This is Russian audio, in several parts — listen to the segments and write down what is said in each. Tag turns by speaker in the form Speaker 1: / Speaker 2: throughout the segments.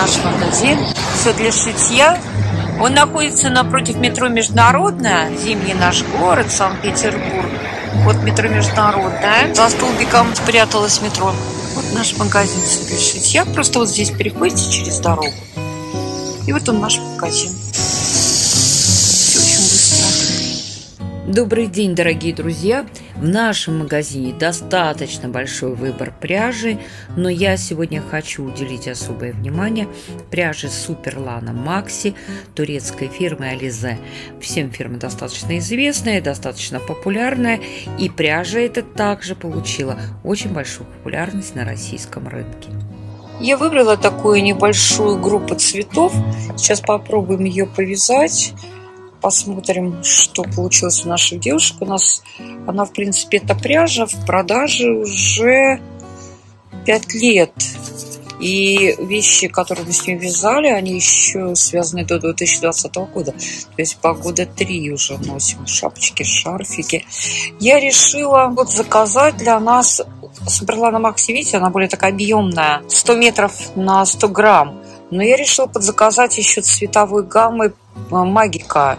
Speaker 1: наш магазин. Все для шитья. Он находится напротив метро Международная, зимний наш город, Санкт-Петербург. Вот метро Международная. За столбиком спряталось метро. Вот наш магазин все для шитья. Просто вот здесь переходите через дорогу. И вот он наш магазин. Добрый день, дорогие друзья! В нашем магазине достаточно большой выбор пряжи, но я сегодня хочу уделить особое внимание пряже Суперлана Макси турецкой фирмы Ализе. Всем фирма достаточно известная, достаточно популярная, и пряжа эта также получила очень большую популярность на российском рынке. Я выбрала такую небольшую группу цветов. Сейчас попробуем ее повязать посмотрим, что получилось у наших девушек. У нас она, в принципе, эта пряжа в продаже уже 5 лет. И вещи, которые мы с ним вязали, они еще связаны до 2020 года. То есть по года три уже носим шапочки, шарфики. Я решила вот заказать для нас Суперлана Макси, видите, она более такая объемная. 100 метров на 100 грамм. Но я решила подзаказать еще цветовой гаммы Магика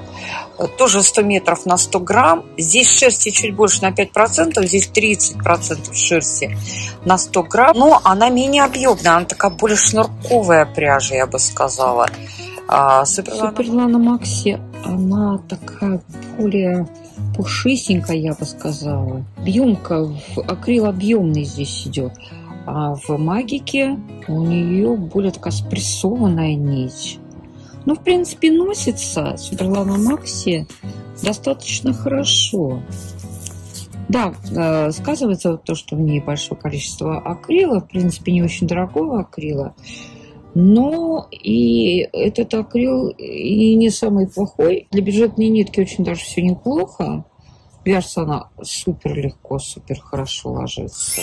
Speaker 1: тоже 100 метров на 100 грамм. Здесь шерсти чуть больше на 5%, здесь 30% шерсти на 100 грамм. Но она менее объемная, она такая более шнурковая пряжа, я бы сказала. А, Суперлана Макси, она такая более пушистенькая, я бы сказала. Объемка, акрил объемный здесь идет. А в магике у нее более такая спрессованная нить. Ну, в принципе, носится Суперлана Макси достаточно хорошо. Да, э, сказывается то, что в ней большое количество акрила, в принципе, не очень дорогого акрила, но и этот акрил и не самый плохой. Для бюджетной нитки очень даже все неплохо. Вяжется она супер легко, супер хорошо ложится.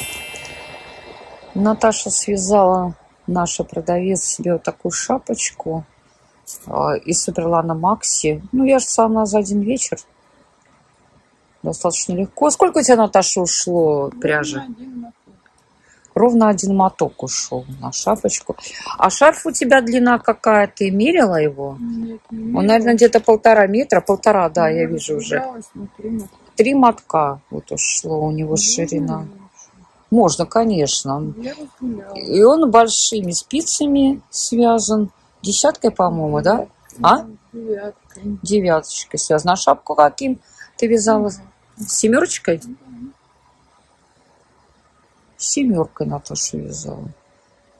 Speaker 1: Наташа связала, наша продавец, себе вот такую шапочку – а, из Суперлана Макси. Ну, я же сама за один вечер. Достаточно легко. Сколько у тебя, Наташа, ушло пряжи? Ровно один моток ушел на шапочку. А шарф у тебя длина какая? Ты мерила его?
Speaker 2: Нет, не мерила.
Speaker 1: Он, наверное, где-то полтора метра. Полтора, да, ну, я вижу уже. Три, три мотка вот ушло у него ну, ширина. Можно, конечно. И он большими спицами связан. Десяткой, по-моему, да? А?
Speaker 2: Девяткой.
Speaker 1: Девяточкой связана. А шапку каким ты вязала? Семерочкой? Семеркой Наташа вязала.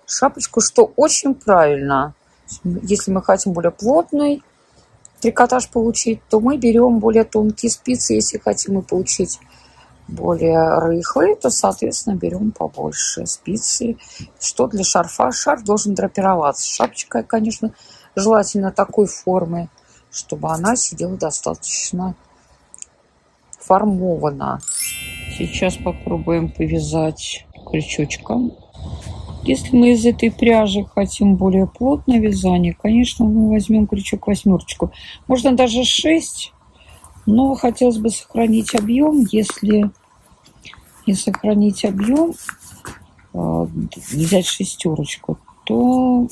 Speaker 1: Шапочку, что очень правильно. Если мы хотим более плотный трикотаж получить, то мы берем более тонкие спицы. Если хотим мы получить более рыхлые, то, соответственно, берем побольше спицы. Что для шарфа? Шарф должен драпироваться. Шапочка, конечно, желательно такой формы, чтобы она сидела достаточно формованно. Сейчас попробуем повязать крючочком. Если мы из этой пряжи хотим более плотное вязание, конечно, мы возьмем крючок восьмерочку. Можно даже 6 но хотелось бы сохранить объем, если не сохранить объем, а, взять шестерочку, то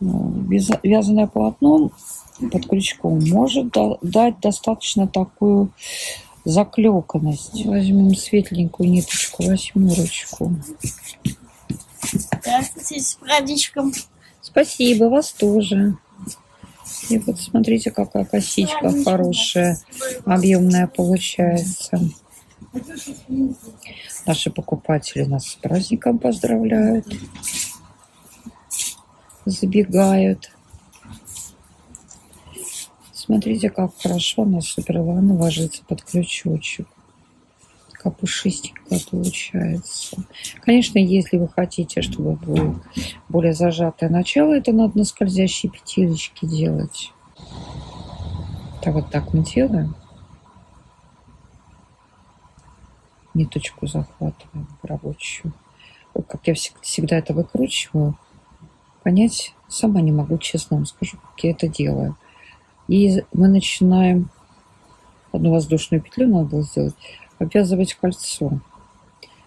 Speaker 1: ну, вязаное полотно под крючком может дать достаточно такую заклепанность. Возьмем светленькую ниточку, восьмерочку.
Speaker 2: Здравствуйте, с праздничком.
Speaker 1: Спасибо, вас тоже. И вот смотрите, какая косичка хорошая, объемная получается. Наши покупатели нас с праздником поздравляют, забегают. Смотрите, как хорошо у нас суперлана ложится под крючочек. Как пушистенько получается. Конечно, если вы хотите, чтобы было более зажатое начало, это надо на скользящие петелечки делать. Так вот так мы делаем. ниточку захватываем рабочую. Вот как я всегда это выкручиваю, понять сама не могу, честно вам скажу, как я это делаю. И мы начинаем одну воздушную петлю надо было сделать, обвязывать кольцо,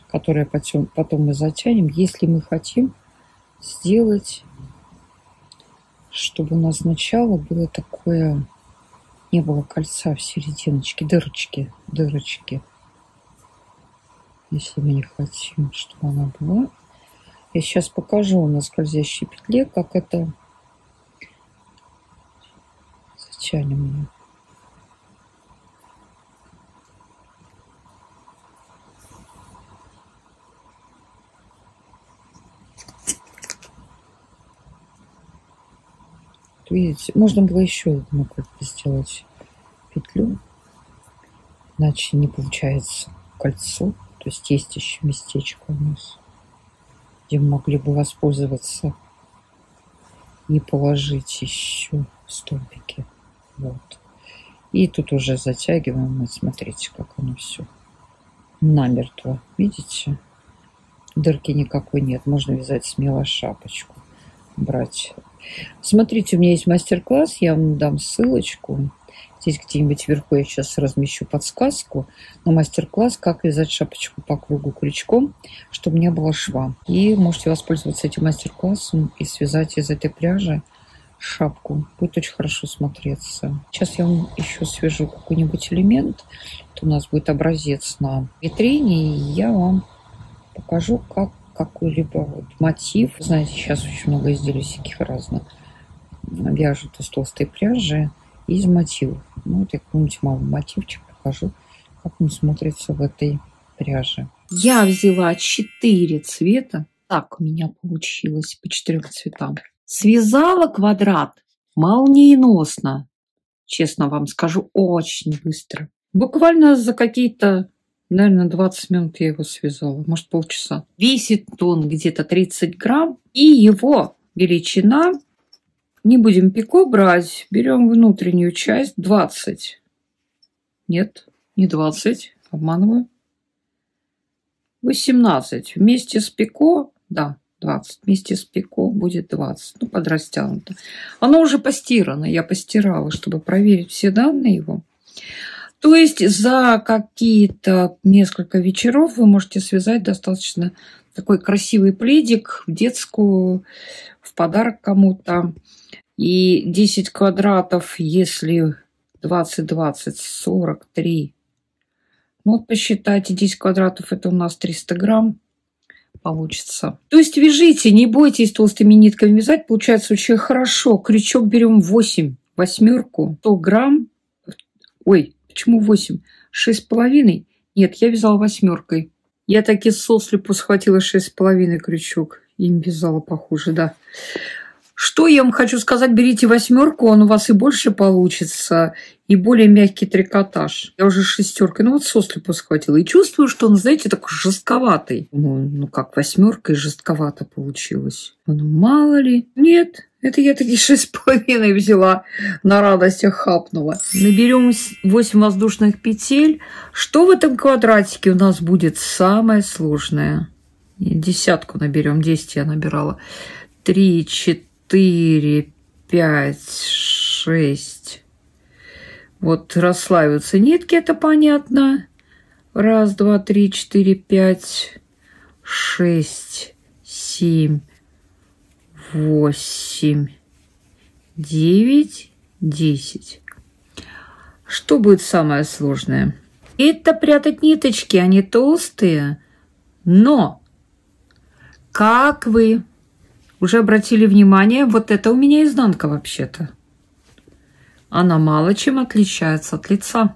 Speaker 1: которое потом, мы затянем, если мы хотим сделать чтобы у нас сначала было такое... Не было кольца в серединочке, дырочки, дырочки. Если мы не хотим, чтобы она была. Я сейчас покажу на скользящей петле, как это затянем видите, можно было еще одну как бы сделать петлю, иначе не получается кольцо. То есть есть еще местечко у нас, где мы могли бы воспользоваться и положить еще столбики. Вот. И тут уже затягиваем. Вот смотрите, как оно все намертво. Видите? Дырки никакой нет. Можно вязать смело шапочку. Брать Смотрите, у меня есть мастер-класс, я вам дам ссылочку. Здесь где-нибудь вверху я сейчас размещу подсказку на мастер-класс, как вязать шапочку по кругу крючком, чтобы не было шва. И можете воспользоваться этим мастер-классом и связать из этой пряжи шапку. Будет очень хорошо смотреться. Сейчас я вам еще свяжу какой-нибудь элемент. Это у нас будет образец на витрине. И я вам покажу, как какой-либо вот мотив. Знаете, сейчас очень много изделий всяких разных вяжут из толстой пряжи из мотивов. Ну, вот я какой-нибудь малый мотивчик покажу, как он смотрится в этой пряже. Я взяла четыре цвета. Так у меня получилось по четырем цветам. Связала квадрат молниеносно. Честно вам скажу, очень быстро. Буквально за какие-то Наверное, 20 минут я его связала, может полчаса. Весит он где-то 30 грамм. И его величина, не будем пико брать, берем внутреннюю часть 20. Нет, не 20, обманываю. 18. Вместе с пико, да, 20. Вместе с пико будет 20. Ну, подрастянуто. Оно уже постирано. Я постирала, чтобы проверить все данные его. То есть за какие-то несколько вечеров вы можете связать достаточно такой красивый пледик в детскую, в подарок кому-то. И 10 квадратов, если 20, 20, 43. Ну вот посчитайте, 10 квадратов это у нас 300 грамм получится. То есть вяжите, не бойтесь толстыми нитками вязать, получается очень хорошо. Крючок берем 8, восьмерку, 100 грамм. Ой, Почему восемь? Шесть с половиной? Нет, я вязала восьмеркой. Я таки сослепу схватила шесть с половиной крючок. Им вязала похуже, да. Что я вам хочу сказать, берите восьмерку, он у вас и больше получится, и более мягкий трикотаж. Я уже шестеркой, ну вот сослепу схватила. И чувствую, что он, знаете, такой жестковатый. Ну, ну как восьмерка и жестковато получилось. Ну, мало ли. Нет, это я такие шесть половиной взяла, на радостях хапнула. Наберем 8 воздушных петель. Что в этом квадратике у нас будет самое сложное? Десятку наберем, 10 я набирала. 3, 4, 5, 6. Вот расслаиваются нитки, это понятно. Раз, два, три, четыре, пять, шесть, семь, восемь, девять, десять. Что будет самое сложное? Это прятать ниточки, они толстые. Но, как вы уже обратили внимание, вот это у меня изнанка вообще-то. Она мало чем отличается от лица.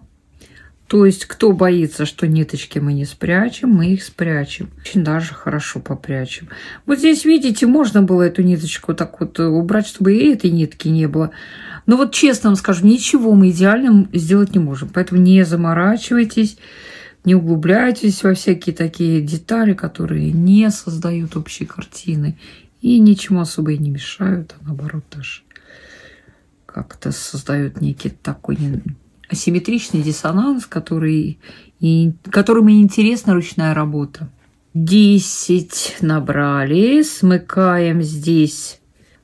Speaker 1: То есть, кто боится, что ниточки мы не спрячем, мы их спрячем. Очень даже хорошо попрячем. Вот здесь, видите, можно было эту ниточку так вот убрать, чтобы и этой нитки не было. Но вот честно вам скажу, ничего мы идеально сделать не можем. Поэтому не заморачивайтесь, не углубляйтесь во всякие такие детали, которые не создают общей картины и ничему особо и не мешают, а наоборот даже как-то создают некий такой асимметричный диссонанс, который, и, которым и интересна ручная работа. 10 набрали, смыкаем здесь,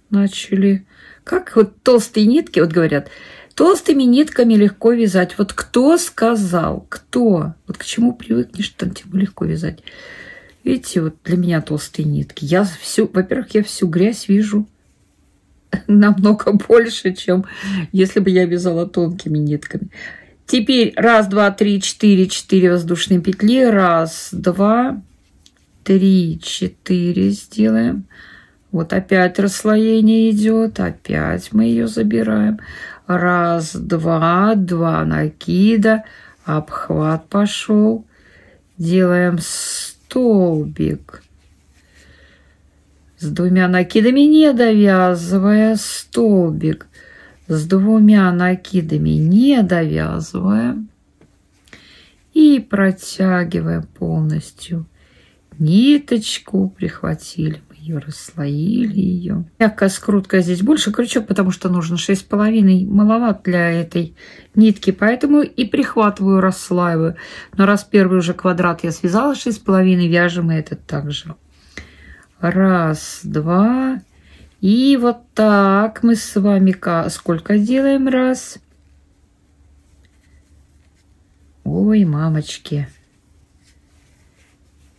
Speaker 1: начали. Как вот толстые нитки, вот говорят, толстыми нитками легко вязать. Вот кто сказал, кто? Вот к чему привыкнешь, там тебе легко вязать. Видите, вот для меня толстые нитки. Я всю, во-первых, я всю грязь вижу намного больше, чем если бы я вязала тонкими нитками. Теперь раз, два, три, четыре, четыре воздушные петли. Раз, два, три, четыре сделаем. Вот опять расслоение идет, опять мы ее забираем. Раз, два, два накида, обхват пошел. Делаем столбик с двумя накидами, не довязывая столбик, с двумя накидами, не довязывая и протягиваем полностью ниточку, прихватили мы ее, расслоили ее. Мягкая скрутка здесь больше, крючок, потому что нужно 6,5, маловат для этой нитки, поэтому и прихватываю, расслаиваю. Но раз первый уже квадрат я связала 6,5, вяжем и этот также. Раз, два. И вот так мы с вами сколько делаем? Раз. Ой, мамочки.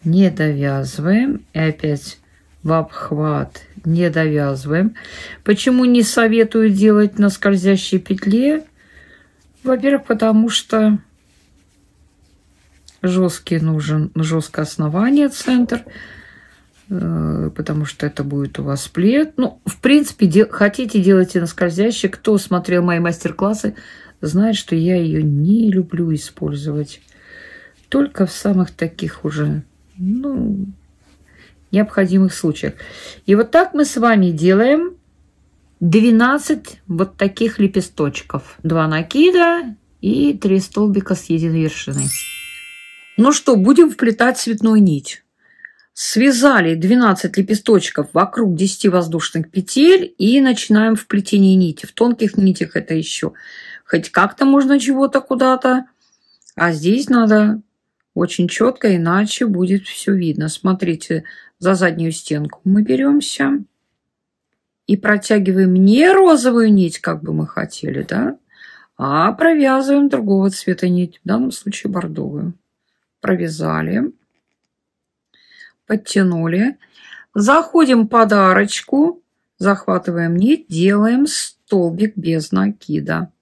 Speaker 1: Не довязываем. И опять в обхват не довязываем. Почему не советую делать на скользящей петле? Во-первых, потому что жесткий нужен, жесткое основание, центр – Э, потому что это будет у вас плед. Ну, в принципе, де хотите, делайте на скользящий. Кто смотрел мои мастер-классы, знает, что я ее не люблю использовать. Только в самых таких уже, ну, необходимых случаях. И вот так мы с вами делаем 12 вот таких лепесточков. Два накида и три столбика с единой вершиной. Ну что, будем вплетать цветную нить связали 12 лепесточков вокруг 10 воздушных петель и начинаем в плетение нити. В тонких нитях это еще хоть как-то можно чего-то куда-то, а здесь надо очень четко, иначе будет все видно. Смотрите, за заднюю стенку мы беремся и протягиваем не розовую нить, как бы мы хотели, да, а провязываем другого цвета нить, в данном случае бордовую. Провязали подтянули. Заходим под арочку, захватываем нить, делаем столбик без накида.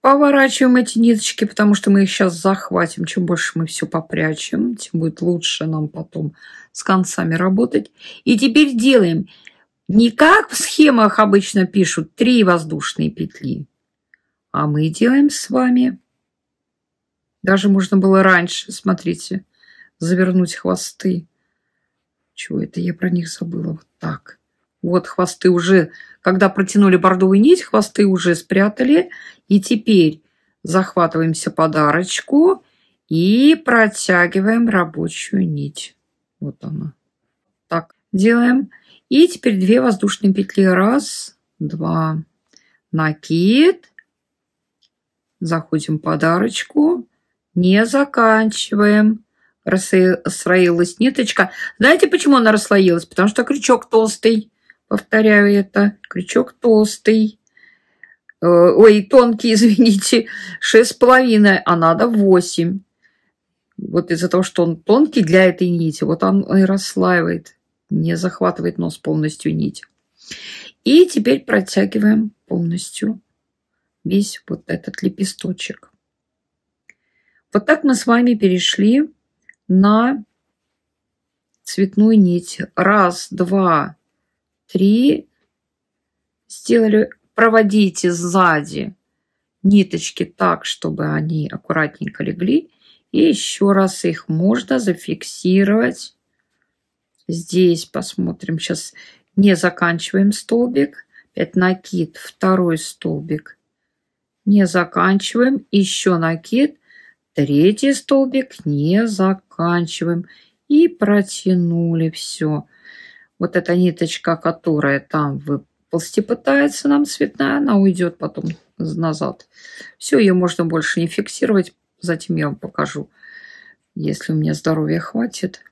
Speaker 1: Поворачиваем эти ниточки, потому что мы их сейчас захватим. Чем больше мы все попрячем, тем будет лучше нам потом с концами работать. И теперь делаем не как в схемах обычно пишут, три воздушные петли, а мы делаем с вами, даже можно было раньше, смотрите, завернуть хвосты. Чего это я про них забыла? Вот так. Вот хвосты уже, когда протянули бордовую нить, хвосты уже спрятали. И теперь захватываемся подарочку и протягиваем рабочую нить. Вот она. Так, делаем. И теперь две воздушные петли. Раз, два. Накид. Заходим подарочку. Не заканчиваем расслоилась ниточка. Знаете, почему она расслоилась? Потому что крючок толстый. Повторяю это. Крючок толстый. Э, ой, тонкий, извините. Шесть с половиной, а надо восемь. Вот из-за того, что он тонкий для этой нити, вот он и расслаивает, не захватывает нос полностью нить. И теперь протягиваем полностью весь вот этот лепесточек. Вот так мы с вами перешли на цветную нить. Раз, два, три. Сделали, проводите сзади ниточки так, чтобы они аккуратненько легли. И еще раз их можно зафиксировать. Здесь посмотрим. Сейчас не заканчиваем столбик. Опять накид, второй столбик. Не заканчиваем. Еще накид. Третий столбик не заканчиваем. И протянули все. Вот эта ниточка, которая там выползти пытается нам цветная, она уйдет потом назад. Все, ее можно больше не фиксировать. Затем я вам покажу, если у меня здоровья хватит,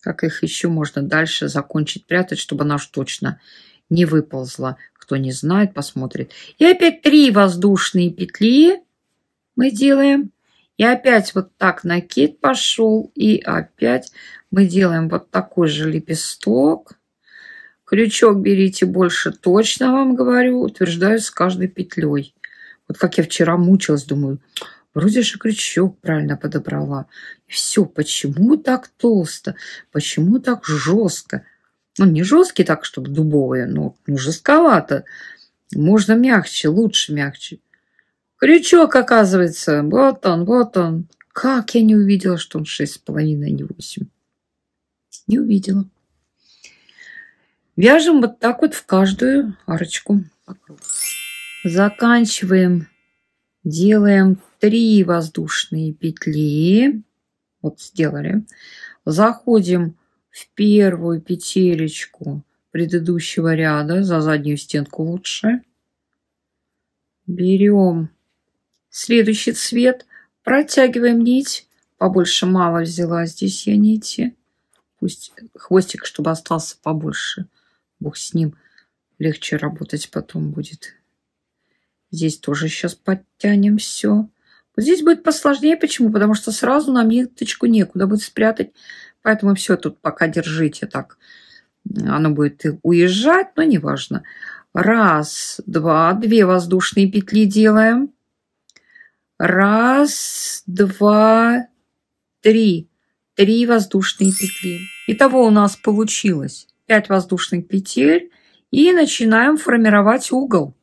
Speaker 1: как их еще можно дальше закончить прятать, чтобы она уж точно не выползла. Кто не знает, посмотрит. И опять три воздушные петли мы делаем. И опять вот так накид пошел. И опять мы делаем вот такой же лепесток. Крючок берите больше, точно вам говорю, утверждаю с каждой петлей. Вот как я вчера мучилась, думаю, вроде же крючок правильно подобрала. Все, почему так толсто? Почему так жестко? Ну, не жесткий так, чтобы дубовый, но ну, жестковато. Можно мягче, лучше мягче. Крючок, оказывается, вот он, вот он. Как я не увидела, что он шесть с половиной, а не восемь. Не увидела. Вяжем вот так вот в каждую арочку. Заканчиваем. Делаем три воздушные петли. Вот сделали. Заходим в первую петелечку предыдущего ряда, за заднюю стенку лучше. Берем следующий цвет, протягиваем нить. Побольше мало взяла здесь я нити. Пусть хвостик, чтобы остался побольше. Бог с ним. Легче работать потом будет. Здесь тоже сейчас подтянем все. Вот здесь будет посложнее. Почему? Потому что сразу нам ниточку некуда будет спрятать. Поэтому все тут пока держите так. Оно будет уезжать, но неважно. Раз, два, две воздушные петли делаем. Раз, два, три. Три воздушные петли. Итого у нас получилось 5 воздушных петель. И начинаем формировать угол.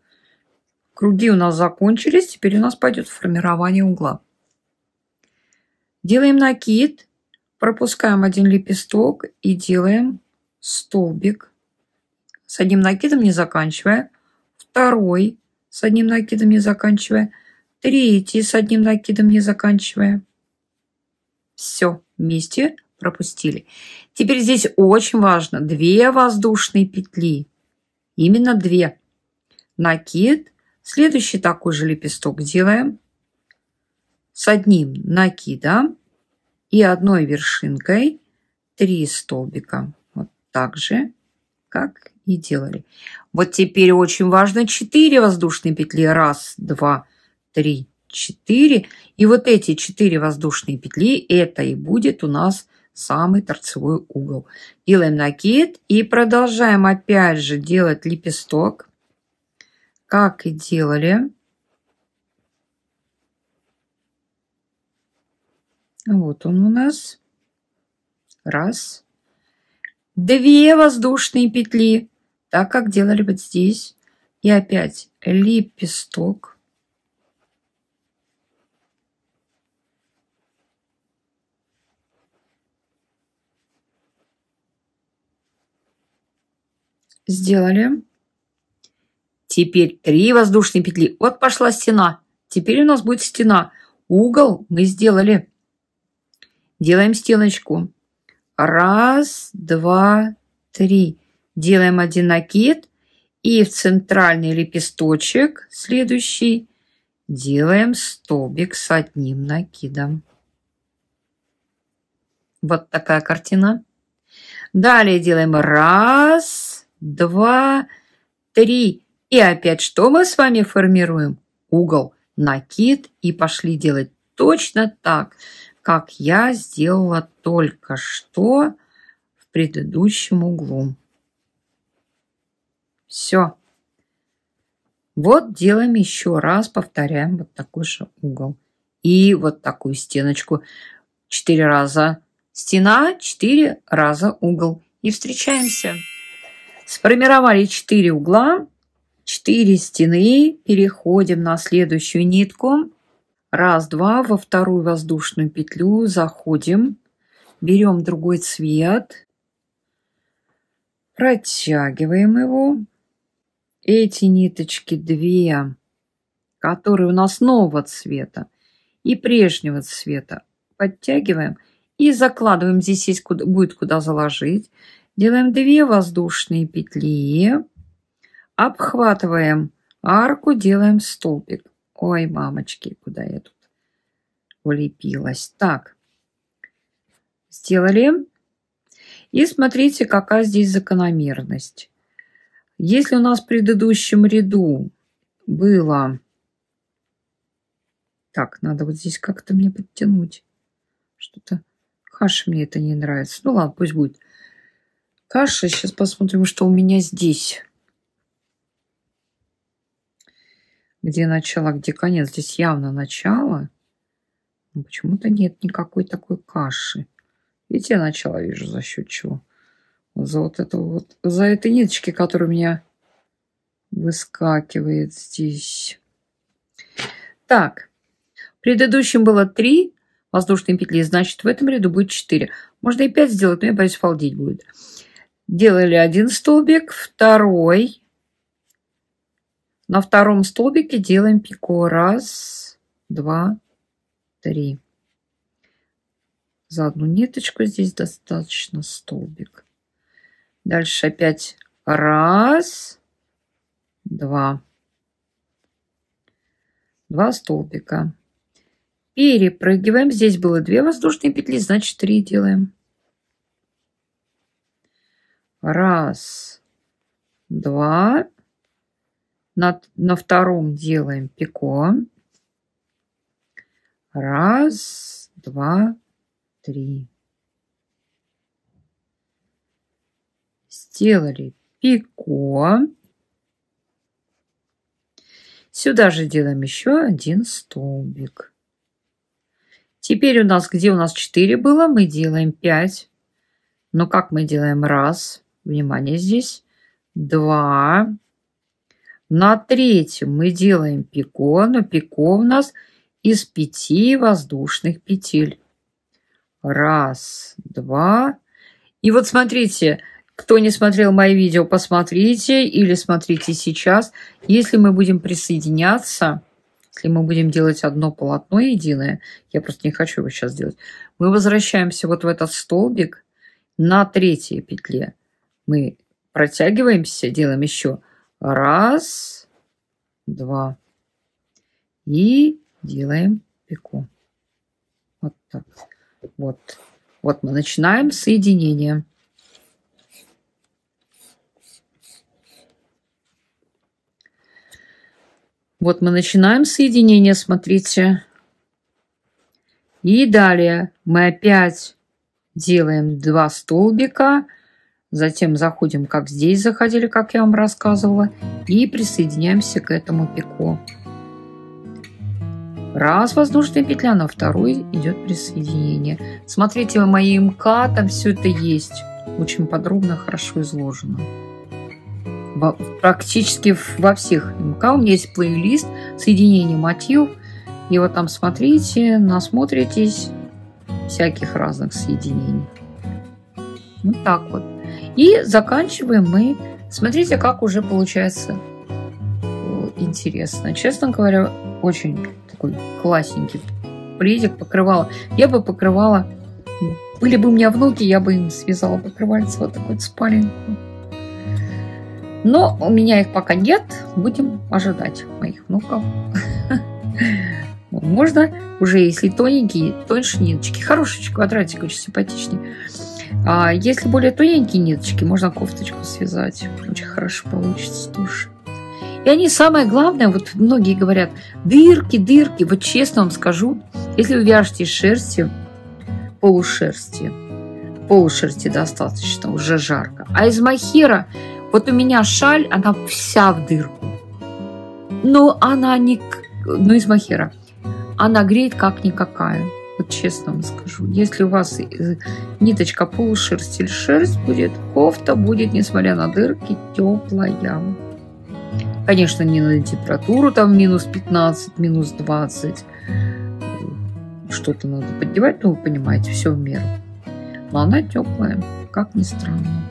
Speaker 1: Круги у нас закончились. Теперь у нас пойдет формирование угла. Делаем накид. Пропускаем один лепесток и делаем столбик. С одним накидом не заканчивая. Второй с одним накидом не заканчивая. Третий с одним накидом не заканчивая. Все, вместе пропустили. Теперь здесь очень важно. Две воздушные петли. Именно две. Накид. Следующий такой же лепесток делаем. С одним накидом и одной вершинкой три столбика. Вот так же, как и делали. Вот теперь очень важно 4 воздушные петли. Раз, два, три, четыре. И вот эти четыре воздушные петли, это и будет у нас самый торцевой угол. Делаем накид и продолжаем опять же делать лепесток, как и делали. Вот он у нас. Раз. Две воздушные петли, так как делали вот здесь. И опять лепесток. Сделали. Теперь три воздушные петли. Вот пошла стена. Теперь у нас будет стена. Угол мы сделали. Делаем стеночку. Раз, два, три. Делаем один накид. И в центральный лепесточек, следующий, делаем столбик с одним накидом. Вот такая картина. Далее делаем раз, два, три. И опять что мы с вами формируем? Угол, накид и пошли делать точно так, как я сделала только что в предыдущем углу. Все. Вот делаем еще раз, повторяем вот такой же угол. И вот такую стеночку. Четыре раза стена, четыре раза угол. И встречаемся. Сформировали 4 угла, 4 стены. Переходим на следующую нитку. Раз, два, во вторую воздушную петлю заходим. Берем другой цвет. Протягиваем его. Эти ниточки две, которые у нас нового цвета и прежнего цвета, подтягиваем и закладываем. Здесь есть куда, будет куда заложить. Делаем 2 воздушные петли, обхватываем арку, делаем столбик. Ой, мамочки, куда я тут улепилась. Так, сделали. И смотрите, какая здесь закономерность. Если у нас в предыдущем ряду было... Так, надо вот здесь как-то мне подтянуть. Что-то... Хаш мне это не нравится. Ну ладно, пусть будет каша. Сейчас посмотрим, что у меня здесь. Где начало, где конец. Здесь явно начало. Но почему-то нет никакой такой каши. Видите, я начало вижу за счет чего. За вот это вот, за этой ниточки, которая у меня выскакивает здесь. Так, в предыдущем было 3 воздушные петли, значит, в этом ряду будет 4. Можно и 5 сделать, но я боюсь, фалдить будет. Делали один столбик, второй. На втором столбике делаем пико. Раз, два, три. За одну ниточку здесь достаточно столбик. Дальше опять раз, два. Два столбика. Перепрыгиваем. Здесь было две воздушные петли, значит три делаем. Раз, два. На, на втором делаем пико. Раз, два, три. Сделали пико. Сюда же делаем еще один столбик. Теперь у нас, где у нас 4 было, мы делаем 5. Но как мы делаем? Раз. Внимание здесь. Два. На третьем мы делаем пико, но пико у нас из пяти воздушных петель. Раз, два. И вот смотрите, кто не смотрел мои видео, посмотрите или смотрите сейчас. Если мы будем присоединяться, если мы будем делать одно полотно единое, я просто не хочу его сейчас делать, мы возвращаемся вот в этот столбик на третьей петле. Мы протягиваемся, делаем еще раз, два и делаем пику. Вот так. Вот. Вот мы начинаем соединение. Вот мы начинаем соединение, смотрите. И далее мы опять делаем два столбика, затем заходим, как здесь заходили, как я вам рассказывала, и присоединяемся к этому пику. Раз воздушная петля, на второй идет присоединение. Смотрите, моей МК там все это есть. Очень подробно, хорошо изложено практически во всех МК. У меня есть плейлист соединение мотивов. Вот там смотрите, насмотритесь всяких разных соединений. Вот так вот. И заканчиваем мы. Смотрите, как уже получается э, интересно. Честно говоря, очень такой классненький пледик покрывала. Я бы покрывала... Были бы у меня внуки, я бы им связала покрывальце вот такой спаленку. Но у меня их пока нет. Будем ожидать моих внуков. Можно уже, если тоненькие, тоньше ниточки. Хороший квадратик, очень симпатичный. А если более тоненькие ниточки, можно кофточку связать. Очень хорошо получится тоже. И они самое главное, вот многие говорят, дырки, дырки. Вот честно вам скажу, если вы вяжете шерсти, полушерсти, полушерсти достаточно, уже жарко. А из махера вот у меня шаль, она вся в дырку. Но она не... Ну, из махера. Она греет как никакая. Вот честно вам скажу. Если у вас э, ниточка полушерсть или шерсть будет, кофта будет, несмотря на дырки, теплая. Конечно, не на температуру, там минус 15, минус 20. Что-то надо поддевать, но вы понимаете, все в меру. Но она теплая, как ни странно.